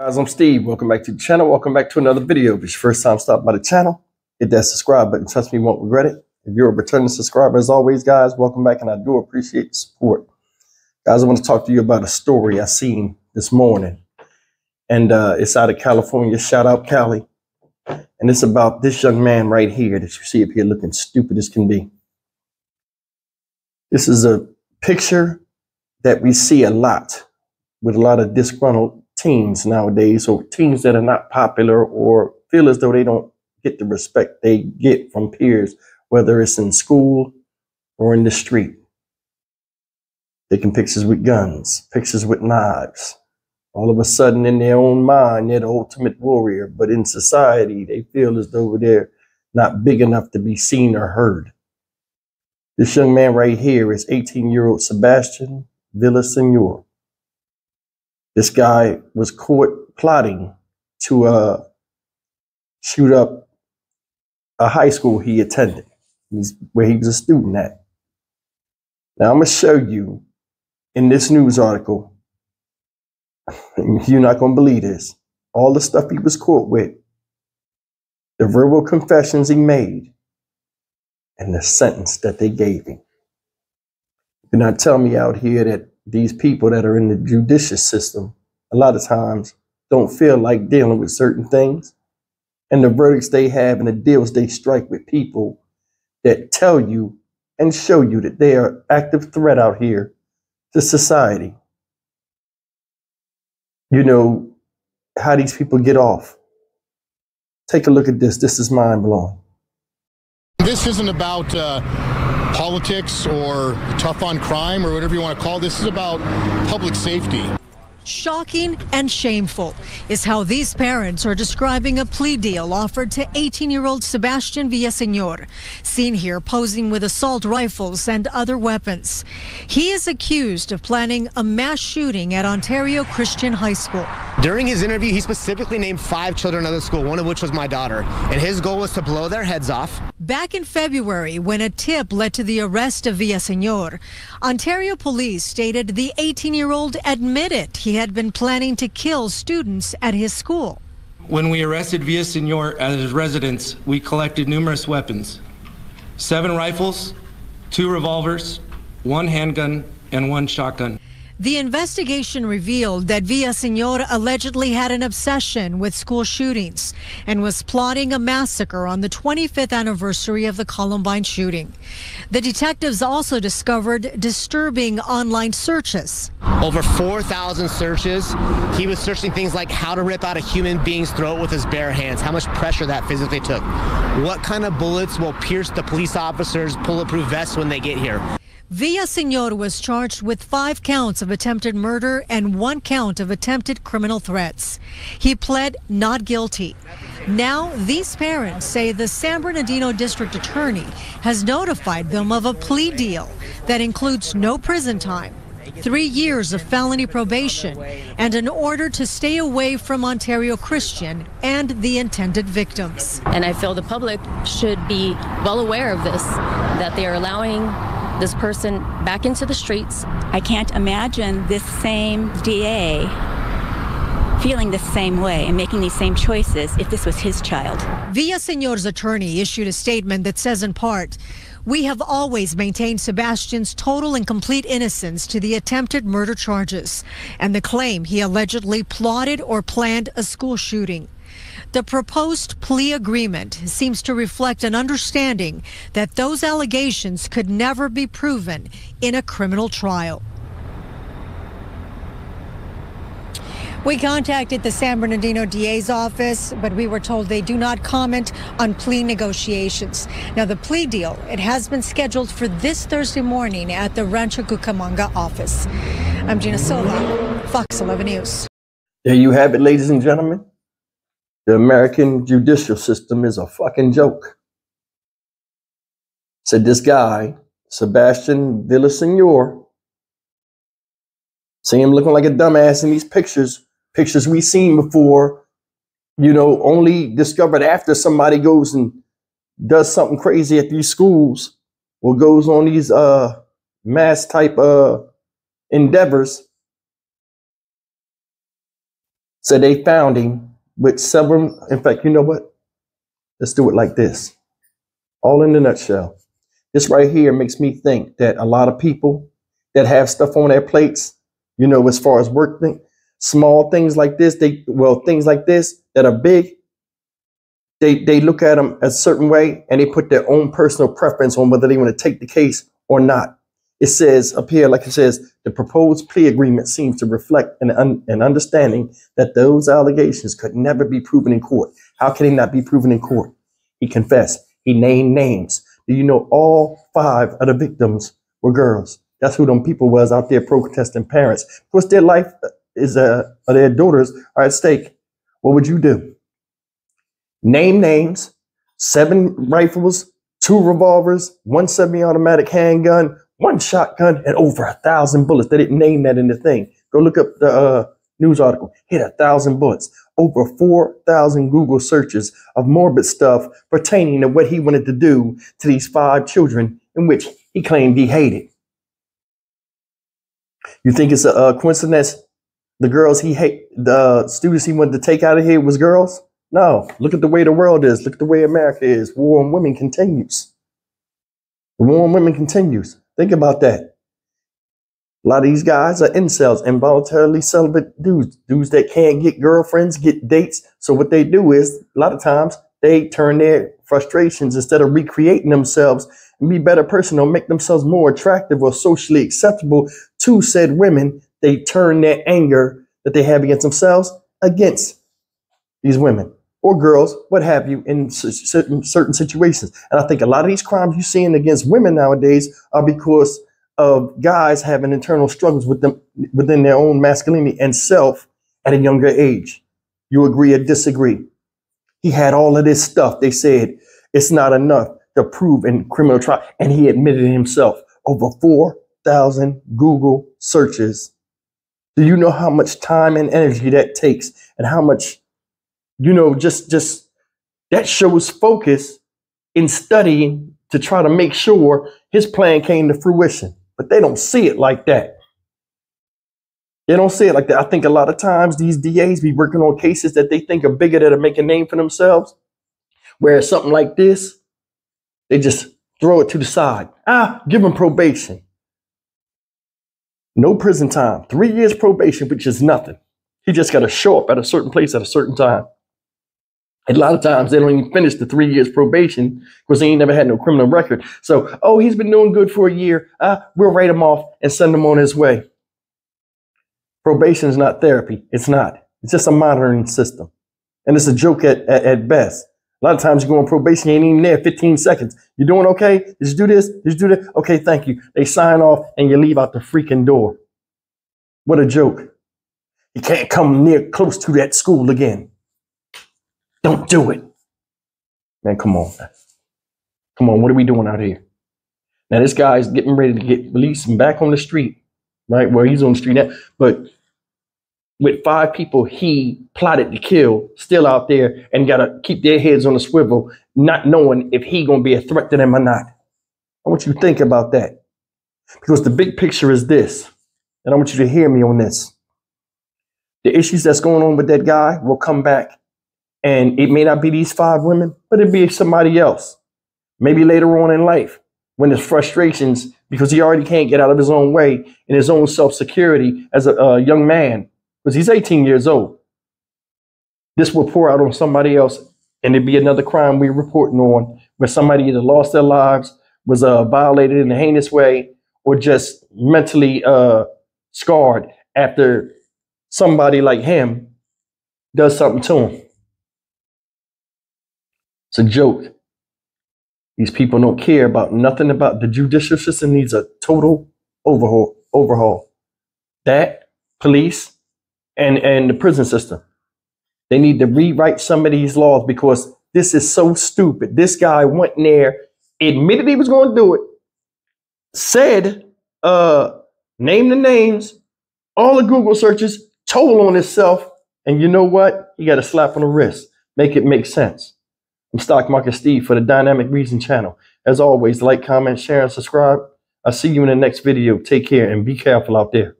Guys, I'm Steve. Welcome back to the channel. Welcome back to another video. If it's your first time stopping by the channel, hit that subscribe button. Trust me, you won't regret it. If you're a returning subscriber, as always, guys, welcome back, and I do appreciate the support. Guys, I want to talk to you about a story I seen this morning, and uh, it's out of California. Shout out Cali. And it's about this young man right here that you see up here looking stupid as can be. This is a picture that we see a lot with a lot of disgruntled teens nowadays, or teens that are not popular or feel as though they don't get the respect they get from peers, whether it's in school or in the street. Taking pictures with guns, pictures with knives. All of a sudden, in their own mind, they're the ultimate warrior, but in society, they feel as though they're not big enough to be seen or heard. This young man right here is 18 year old Sebastian Villasenor. This guy was caught plotting to uh, shoot up a high school he attended, where he was a student at. Now, I'm going to show you in this news article, you're not going to believe this, all the stuff he was caught with, the verbal confessions he made, and the sentence that they gave him. Do not tell me out here that these people that are in the judicial system a lot of times don't feel like dealing with certain things. And the verdicts they have and the deals they strike with people that tell you and show you that they are active threat out here to society. You know, how these people get off. Take a look at this. This is mind blowing. This isn't about uh, politics or tough on crime or whatever you want to call it. This is about public safety. Shocking and shameful is how these parents are describing a plea deal offered to 18 year old Sebastian Villasenor, seen here posing with assault rifles and other weapons. He is accused of planning a mass shooting at Ontario Christian High School. During his interview, he specifically named five children of the school, one of which was my daughter, and his goal was to blow their heads off. Back in February, when a tip led to the arrest of Villasenor, Ontario police stated the 18 year old admitted he had been planning to kill students at his school. When we arrested Villasenor at his residence, we collected numerous weapons seven rifles, two revolvers, one handgun, and one shotgun. The investigation revealed that Villasenor allegedly had an obsession with school shootings and was plotting a massacre on the 25th anniversary of the Columbine shooting. The detectives also discovered disturbing online searches. Over 4,000 searches. He was searching things like how to rip out a human being's throat with his bare hands, how much pressure that physically took, what kind of bullets will pierce the police officers' bulletproof vests when they get here. Villasenor was charged with five counts of attempted murder and one count of attempted criminal threats. He pled not guilty. Now, these parents say the San Bernardino District Attorney has notified them of a plea deal that includes no prison time, three years of felony probation, and an order to stay away from Ontario Christian and the intended victims. And I feel the public should be well aware of this, that they are allowing this person back into the streets. I can't imagine this same DA feeling the same way and making these same choices if this was his child. Villa Villasenor's attorney issued a statement that says in part, we have always maintained Sebastian's total and complete innocence to the attempted murder charges and the claim he allegedly plotted or planned a school shooting. The proposed plea agreement seems to reflect an understanding that those allegations could never be proven in a criminal trial. We contacted the San Bernardino DA's office, but we were told they do not comment on plea negotiations. Now, the plea deal, it has been scheduled for this Thursday morning at the Rancho Cucamonga office. I'm Gina Silva, Fox 11 News. There you have it, ladies and gentlemen. The American judicial system is a fucking joke. Said this guy, Sebastian Villasenor. See him looking like a dumbass in these pictures, pictures we seen before, you know, only discovered after somebody goes and does something crazy at these schools or goes on these uh mass type uh endeavors So they found him with several. In fact, you know what? Let's do it like this. All in a nutshell. This right here makes me think that a lot of people that have stuff on their plates, you know, as far as work thing, small things like this, they well, things like this that are big, they they look at them a certain way and they put their own personal preference on whether they want to take the case or not. It says up here, like it says, the proposed plea agreement seems to reflect an, un, an understanding that those allegations could never be proven in court. How can they not be proven in court? He confessed. He named names. Do you know all five of the victims were girls? That's who them people was out there protesting parents. Of course, their life is uh, their daughters are at stake. What would you do? Name names, seven rifles, two revolvers, one semi-automatic handgun, one shotgun, and over a thousand bullets. They didn't name that in the thing. Go look up the uh, news article. Hit a thousand bullets. Over 4,000 Google searches of morbid stuff pertaining to what he wanted to do to these five children in which he claimed he hated. You think it's a, a coincidence? The girls he hate, the students he wanted to take out of here was girls? No. Look at the way the world is. Look at the way America is. War on women continues. The war on women continues. Think about that. A lot of these guys are incels, involuntarily celibate dudes, dudes that can't get girlfriends, get dates. So what they do is a lot of times they turn their frustrations instead of recreating themselves and be better person or make themselves more attractive or socially acceptable to said women, they turn their anger that they have against themselves against these women or girls, what have you, in certain, certain situations. And I think a lot of these crimes you're seeing against women nowadays are because of guys having internal struggles with them within their own masculinity and self at a younger age. You agree or disagree? He had all of this stuff. They said it's not enough to prove in criminal trial, and he admitted himself over four thousand Google searches. Do you know how much time and energy that takes, and how much, you know, just just that shows focus in studying to try to make sure his plan came to fruition but they don't see it like that. They don't see it like that. I think a lot of times these DAs be working on cases that they think are bigger that make a name for themselves. Whereas something like this, they just throw it to the side. Ah, give them probation. No prison time. Three years probation, which is nothing. He just got to show up at a certain place at a certain time. A lot of times they don't even finish the three years probation because they ain't never had no criminal record. So, oh, he's been doing good for a year. Uh, we'll write him off and send him on his way. Probation is not therapy. It's not. It's just a monitoring system. And it's a joke at, at, at best. A lot of times you go on probation, you ain't even there 15 seconds. You doing okay? Just do this? just do that? Okay, thank you. They sign off and you leave out the freaking door. What a joke. You can't come near close to that school again. Don't do it. Man, come on. Come on, what are we doing out here? Now this guy's getting ready to get released and back on the street, right? Where he's on the street now. But with five people he plotted to kill still out there and gotta keep their heads on a swivel, not knowing if he gonna be a threat to them or not. I want you to think about that. Because the big picture is this, and I want you to hear me on this. The issues that's going on with that guy will come back and it may not be these five women, but it'd be somebody else. Maybe later on in life, when there's frustrations because he already can't get out of his own way and his own self security as a, a young man, because he's 18 years old. This will pour out on somebody else, and it'd be another crime we're reporting on where somebody either lost their lives, was uh, violated in a heinous way, or just mentally uh, scarred after somebody like him does something to him. It's a joke. These people don't care about nothing about the judicial system needs a total overhaul. Overhaul. That police and and the prison system. They need to rewrite some of these laws because this is so stupid. This guy went in there, admitted he was going to do it, said, uh, name the names, all the Google searches, told on himself, and you know what? He got a slap on the wrist. Make it make sense. I'm Stock Market Steve for the Dynamic Reason channel. As always, like, comment, share, and subscribe. I'll see you in the next video. Take care and be careful out there.